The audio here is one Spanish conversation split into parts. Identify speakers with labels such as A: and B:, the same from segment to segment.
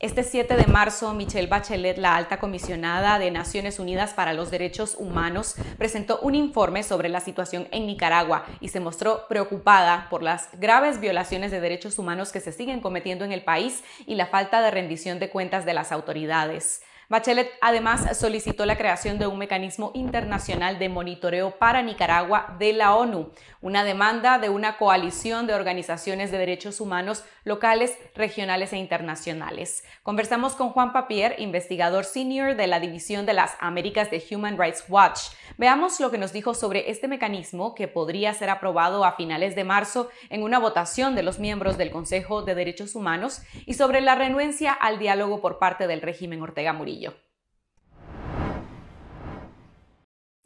A: Este 7 de marzo, Michelle Bachelet, la alta comisionada de Naciones Unidas para los Derechos Humanos, presentó un informe sobre la situación en Nicaragua y se mostró preocupada por las graves violaciones de derechos humanos que se siguen cometiendo en el país y la falta de rendición de cuentas de las autoridades. Bachelet además solicitó la creación de un mecanismo internacional de monitoreo para Nicaragua de la ONU, una demanda de una coalición de organizaciones de derechos humanos locales, regionales e internacionales. Conversamos con Juan Papier, investigador senior de la División de las Américas de Human Rights Watch. Veamos lo que nos dijo sobre este mecanismo que podría ser aprobado a finales de marzo en una votación de los miembros del Consejo de Derechos Humanos y sobre la renuencia al diálogo por parte del régimen Ortega Murillo.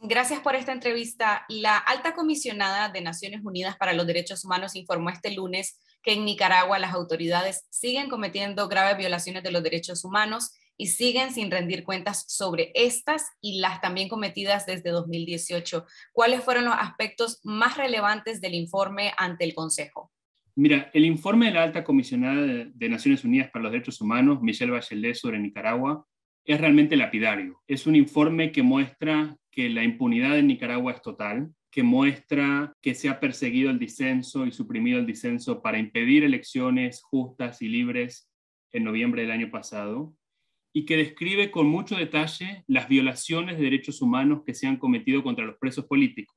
A: Gracias por esta entrevista. La alta comisionada de Naciones Unidas para los Derechos Humanos informó este lunes que en Nicaragua las autoridades siguen cometiendo graves violaciones de los derechos humanos y siguen sin rendir cuentas sobre estas y las también cometidas desde 2018. ¿Cuáles fueron los aspectos más relevantes del informe ante el Consejo?
B: Mira, el informe de la alta comisionada de Naciones Unidas para los Derechos Humanos, Michelle Bachelet, sobre Nicaragua, es realmente lapidario. Es un informe que muestra que la impunidad en Nicaragua es total, que muestra que se ha perseguido el disenso y suprimido el disenso para impedir elecciones justas y libres en noviembre del año pasado, y que describe con mucho detalle las violaciones de derechos humanos que se han cometido contra los presos políticos,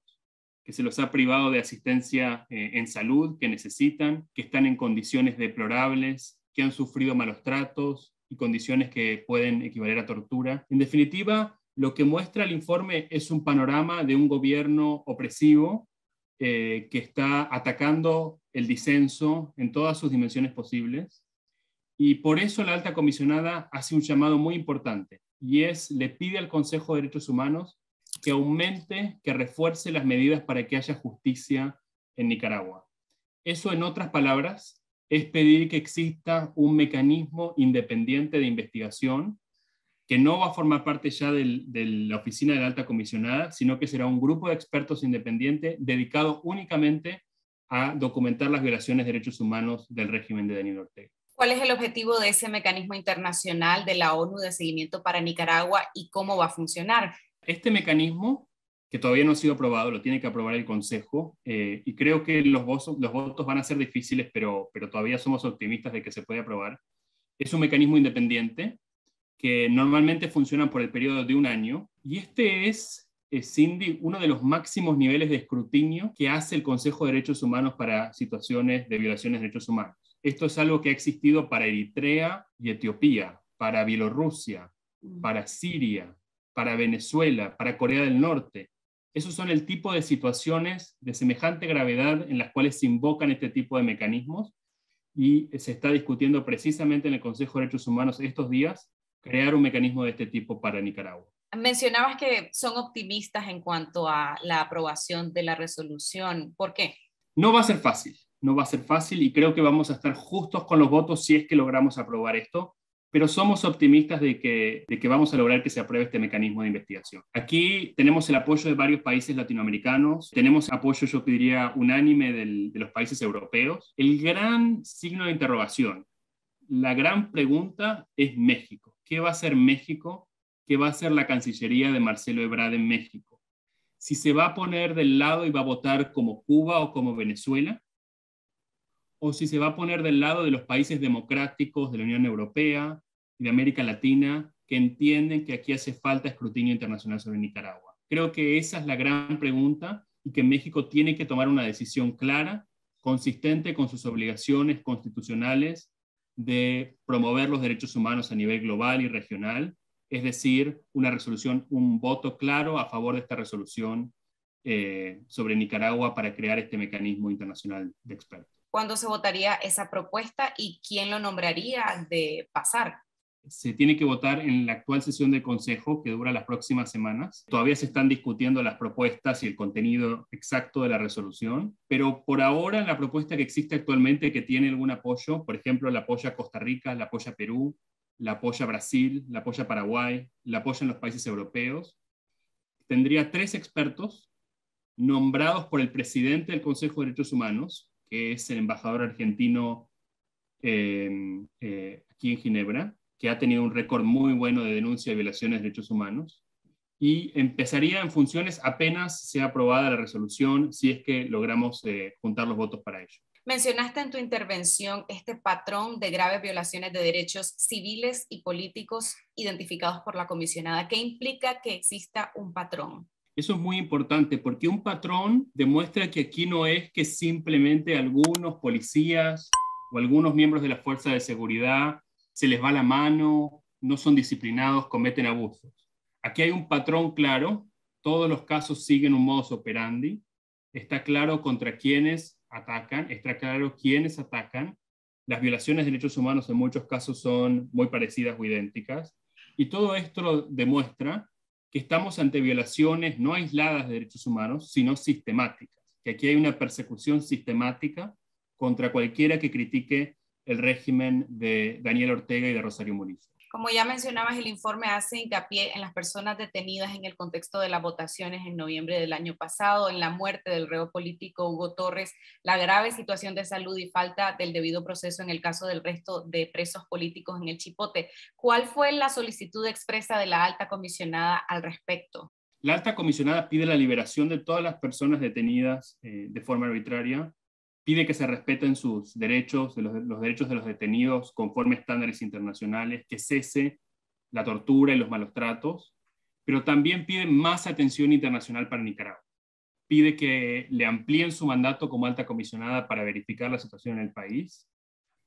B: que se los ha privado de asistencia eh, en salud que necesitan, que están en condiciones deplorables, que han sufrido malos tratos, y condiciones que pueden equivaler a tortura. En definitiva, lo que muestra el informe es un panorama de un gobierno opresivo eh, que está atacando el disenso en todas sus dimensiones posibles. Y por eso la alta comisionada hace un llamado muy importante y es, le pide al Consejo de Derechos Humanos que aumente, que refuerce las medidas para que haya justicia en Nicaragua. Eso, en otras palabras, es pedir que exista un mecanismo independiente de investigación que no va a formar parte ya de la oficina de la alta comisionada, sino que será un grupo de expertos independiente dedicado únicamente a documentar las violaciones de derechos humanos del régimen de Daniel Ortega.
A: ¿Cuál es el objetivo de ese mecanismo internacional de la ONU de seguimiento para Nicaragua y cómo va a funcionar?
B: Este mecanismo que todavía no ha sido aprobado, lo tiene que aprobar el Consejo, eh, y creo que los votos, los votos van a ser difíciles, pero, pero todavía somos optimistas de que se puede aprobar. Es un mecanismo independiente que normalmente funciona por el periodo de un año, y este es, eh, Cindy, uno de los máximos niveles de escrutinio que hace el Consejo de Derechos Humanos para situaciones de violaciones de derechos humanos. Esto es algo que ha existido para Eritrea y Etiopía, para Bielorrusia, mm. para Siria, para Venezuela, para Corea del Norte. Esos son el tipo de situaciones de semejante gravedad en las cuales se invocan este tipo de mecanismos y se está discutiendo precisamente en el Consejo de Derechos Humanos estos días crear un mecanismo de este tipo para Nicaragua.
A: Mencionabas que son optimistas en cuanto a la aprobación de la resolución. ¿Por qué?
B: No va a ser fácil, no va a ser fácil y creo que vamos a estar justos con los votos si es que logramos aprobar esto pero somos optimistas de que, de que vamos a lograr que se apruebe este mecanismo de investigación. Aquí tenemos el apoyo de varios países latinoamericanos, tenemos apoyo, yo diría, unánime de los países europeos. El gran signo de interrogación, la gran pregunta es México. ¿Qué va a hacer México? ¿Qué va a hacer la Cancillería de Marcelo Ebrard en México? Si se va a poner del lado y va a votar como Cuba o como Venezuela, o si se va a poner del lado de los países democráticos de la Unión Europea, de América Latina que entienden que aquí hace falta escrutinio internacional sobre Nicaragua. Creo que esa es la gran pregunta y que México tiene que tomar una decisión clara, consistente con sus obligaciones constitucionales de promover los derechos humanos a nivel global y regional, es decir, una resolución, un voto claro a favor de esta resolución eh, sobre Nicaragua para crear este mecanismo internacional de expertos.
A: ¿Cuándo se votaría esa propuesta y quién lo nombraría de pasar?
B: Se tiene que votar en la actual sesión del Consejo que dura las próximas semanas. Todavía se están discutiendo las propuestas y el contenido exacto de la resolución, pero por ahora la propuesta que existe actualmente que tiene algún apoyo, por ejemplo, la apoya Costa Rica, la apoya Perú, la apoya Brasil, la apoya Paraguay, la apoyan los países europeos, tendría tres expertos nombrados por el presidente del Consejo de Derechos Humanos, que es el embajador argentino eh, eh, aquí en Ginebra, que ha tenido un récord muy bueno de denuncia de violaciones de derechos humanos y empezaría en funciones apenas sea aprobada la resolución, si es que logramos eh, juntar los votos para ello.
A: Mencionaste en tu intervención este patrón de graves violaciones de derechos civiles y políticos identificados por la comisionada. ¿Qué implica que exista un patrón?
B: Eso es muy importante porque un patrón demuestra que aquí no es que simplemente algunos policías o algunos miembros de la fuerza de seguridad se les va la mano, no son disciplinados, cometen abusos. Aquí hay un patrón claro, todos los casos siguen un modus operandi, está claro contra quiénes atacan, está claro quiénes atacan, las violaciones de derechos humanos en muchos casos son muy parecidas o idénticas, y todo esto demuestra que estamos ante violaciones no aisladas de derechos humanos, sino sistemáticas, que aquí hay una persecución sistemática contra cualquiera que critique el régimen de Daniel Ortega y de Rosario Murillo.
A: Como ya mencionabas, el informe hace hincapié en las personas detenidas en el contexto de las votaciones en noviembre del año pasado, en la muerte del reo político Hugo Torres, la grave situación de salud y falta del debido proceso en el caso del resto de presos políticos en el Chipote. ¿Cuál fue la solicitud expresa de la alta comisionada al respecto?
B: La alta comisionada pide la liberación de todas las personas detenidas eh, de forma arbitraria pide que se respeten sus derechos, los, derechos de los detenidos conforme estándares internacionales, que cese la tortura y los malos tratos, pero también pide más atención internacional para Nicaragua. Pide que le amplíen su mandato como alta comisionada para verificar la situación en el país.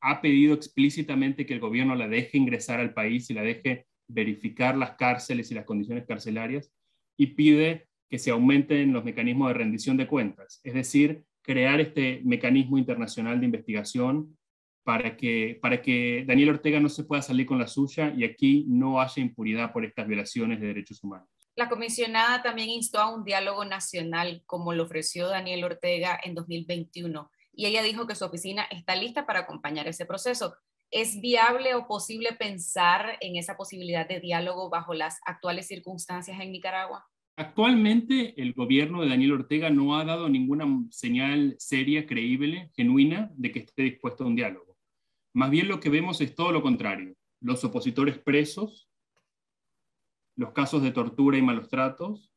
B: Ha pedido explícitamente que el gobierno la deje ingresar al país y la deje verificar las cárceles y las condiciones carcelarias. Y pide que se aumenten los mecanismos de rendición de cuentas, es decir, crear este mecanismo internacional de investigación para que, para que Daniel Ortega no se pueda salir con la suya y aquí no haya impunidad por estas violaciones de derechos humanos.
A: La comisionada también instó a un diálogo nacional como lo ofreció Daniel Ortega en 2021 y ella dijo que su oficina está lista para acompañar ese proceso. ¿Es viable o posible pensar en esa posibilidad de diálogo bajo las actuales circunstancias en Nicaragua?
B: Actualmente el gobierno de Daniel Ortega no ha dado ninguna señal seria, creíble, genuina de que esté dispuesto a un diálogo. Más bien lo que vemos es todo lo contrario. Los opositores presos, los casos de tortura y malos tratos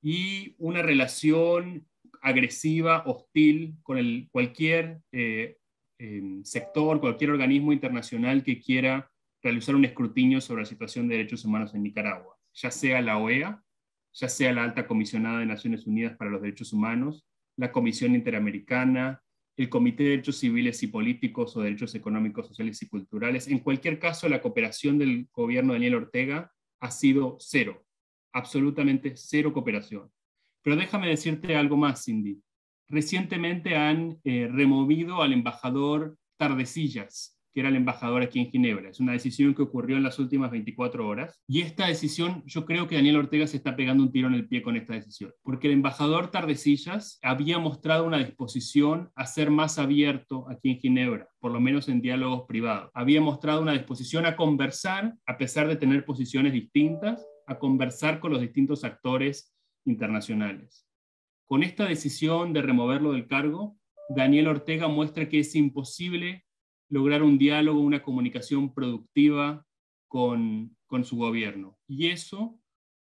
B: y una relación agresiva, hostil con cualquier eh, em, sector, cualquier organismo internacional que quiera realizar un escrutinio sobre la situación de derechos humanos en Nicaragua, ya sea la OEA, ya sea la Alta Comisionada de Naciones Unidas para los Derechos Humanos, la Comisión Interamericana, el Comité de Derechos Civiles y Políticos o Derechos Económicos, Sociales y Culturales. En cualquier caso, la cooperación del gobierno Daniel Ortega ha sido cero, absolutamente cero cooperación. Pero déjame decirte algo más, Cindy. Recientemente han eh, removido al embajador Tardecillas que era el embajador aquí en Ginebra. Es una decisión que ocurrió en las últimas 24 horas. Y esta decisión, yo creo que Daniel Ortega se está pegando un tiro en el pie con esta decisión, porque el embajador Tardecillas había mostrado una disposición a ser más abierto aquí en Ginebra, por lo menos en diálogos privados. Había mostrado una disposición a conversar, a pesar de tener posiciones distintas, a conversar con los distintos actores internacionales. Con esta decisión de removerlo del cargo, Daniel Ortega muestra que es imposible lograr un diálogo, una comunicación productiva con, su gobierno. Y eso,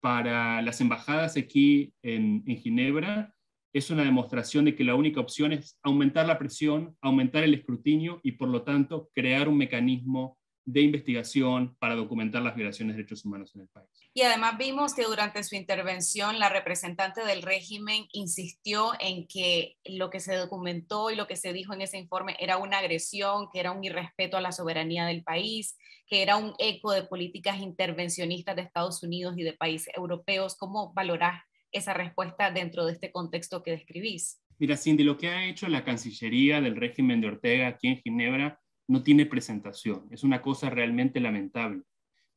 B: para las embajadas aquí en, en Ginebra, es una demostración de que la única opción es aumentar la presión, aumentar el escrutinio y, por lo tanto, crear un mecanismo de investigación para documentar las violaciones de derechos humanos en el país.
A: Y además vimos que durante su intervención la representante del régimen insistió en que lo que se documentó y lo que se dijo en ese informe era una agresión, que era un irrespeto a la soberanía del país, que era un eco de políticas intervencionistas de Estados Unidos y de países europeos. ¿Cómo valorás esa respuesta dentro de este contexto que describís?
B: Mira, Cindy, lo que ha hecho la Cancillería del régimen de Ortega aquí en Ginebra no tiene presentación. Es una cosa realmente lamentable.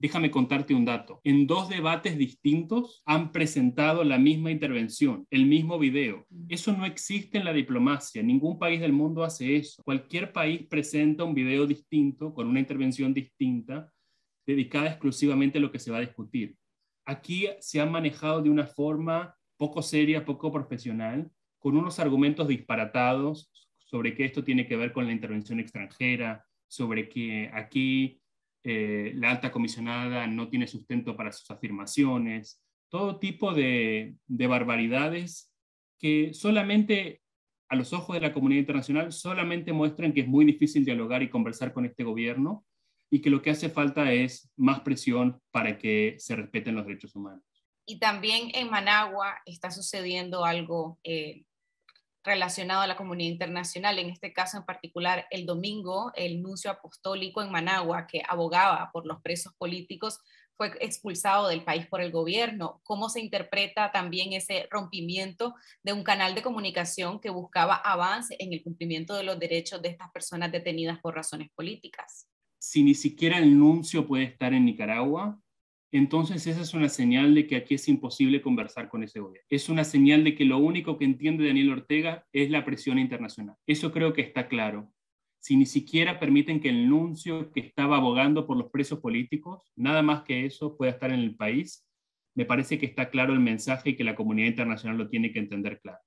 B: Déjame contarte un dato. En dos debates distintos han presentado la misma intervención, el mismo video. Eso no existe en la diplomacia. Ningún país del mundo hace eso. Cualquier país presenta un video distinto, con una intervención distinta, dedicada exclusivamente a lo que se va a discutir. Aquí se ha manejado de una forma poco seria, poco profesional, con unos argumentos disparatados sobre que esto tiene que ver con la intervención extranjera, sobre que aquí eh, la alta comisionada no tiene sustento para sus afirmaciones, todo tipo de, de barbaridades que solamente a los ojos de la comunidad internacional solamente muestran que es muy difícil dialogar y conversar con este gobierno y que lo que hace falta es más presión para que se respeten los derechos humanos.
A: Y también en Managua está sucediendo algo eh, relacionado a la comunidad internacional. En este caso en particular, el domingo, el nuncio apostólico en Managua, que abogaba por los presos políticos, fue expulsado del país por el gobierno. ¿Cómo se interpreta también ese rompimiento de un canal de comunicación que buscaba avance en el cumplimiento de los derechos de estas personas detenidas por razones políticas?
B: Si ni siquiera el nuncio puede estar en Nicaragua, entonces esa es una señal de que aquí es imposible conversar con ese gobierno. Es una señal de que lo único que entiende Daniel Ortega es la presión internacional. Eso creo que está claro. Si ni siquiera permiten que el nuncio que estaba abogando por los presos políticos, nada más que eso, pueda estar en el país, me parece que está claro el mensaje y que la comunidad internacional lo tiene que entender claro.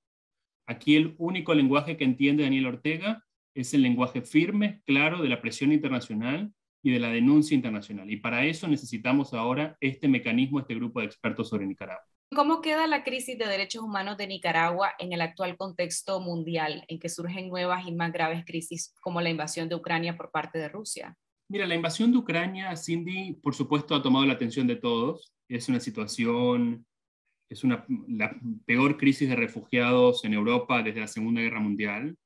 B: Aquí el único lenguaje que entiende Daniel Ortega es el lenguaje firme, claro, de la presión internacional y de la denuncia internacional. Y para eso necesitamos ahora este mecanismo, este grupo de expertos sobre Nicaragua.
A: ¿Cómo queda la crisis de derechos humanos de Nicaragua en el actual contexto mundial, en que surgen nuevas y más graves crisis como la invasión de Ucrania por parte de Rusia?
B: Mira, la invasión de Ucrania, Cindy, por supuesto, ha tomado la atención de todos. Es una situación, es una, la peor crisis de refugiados en Europa desde la Segunda Guerra Mundial.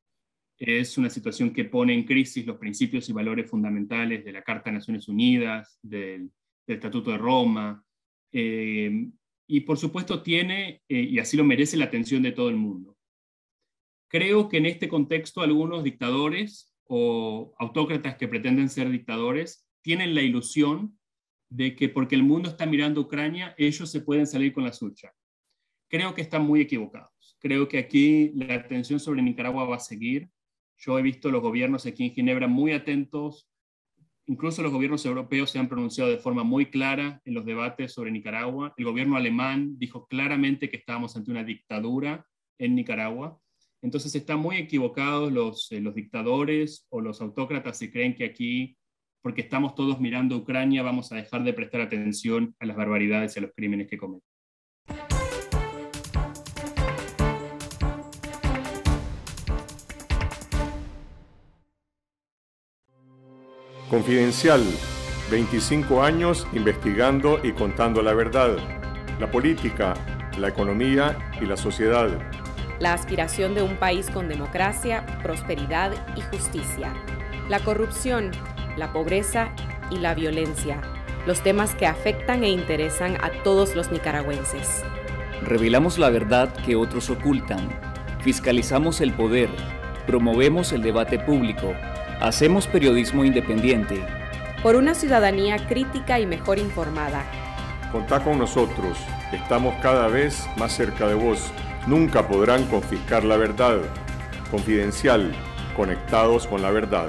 B: Es una situación que pone en crisis los principios y valores fundamentales de la Carta de Naciones Unidas, del, Estatuto de Roma. Eh, y por supuesto tiene, eh, y así lo merece, la atención de todo el mundo. Creo que en este contexto algunos dictadores o autócratas que pretenden ser dictadores tienen la ilusión de que porque el mundo está mirando a Ucrania, ellos se pueden salir con la suya. Creo que están muy equivocados. Creo que aquí la atención sobre Nicaragua va a seguir. Yo he visto los gobiernos aquí en Ginebra muy atentos. Incluso los gobiernos europeos se han pronunciado de forma muy clara en los debates sobre Nicaragua. El gobierno alemán dijo claramente que estábamos ante una dictadura en Nicaragua. Entonces están muy equivocados los, eh, los dictadores o los autócratas si creen que aquí, porque estamos todos mirando a Ucrania, vamos a dejar de prestar atención a las barbaridades y a los crímenes que cometen.
C: Confidencial, 25 años investigando y contando la verdad, la política, la economía y la sociedad.
A: La aspiración de un país con democracia, prosperidad y justicia. La corrupción, la pobreza y la violencia. Los temas que afectan e interesan a todos los nicaragüenses.
D: Revelamos la verdad que otros ocultan. Fiscalizamos el poder. Promovemos el debate público Hacemos periodismo independiente.
A: Por una ciudadanía crítica y mejor informada.
C: Contá con nosotros, estamos cada vez más cerca de vos. Nunca podrán confiscar la verdad. Confidencial, conectados con la verdad.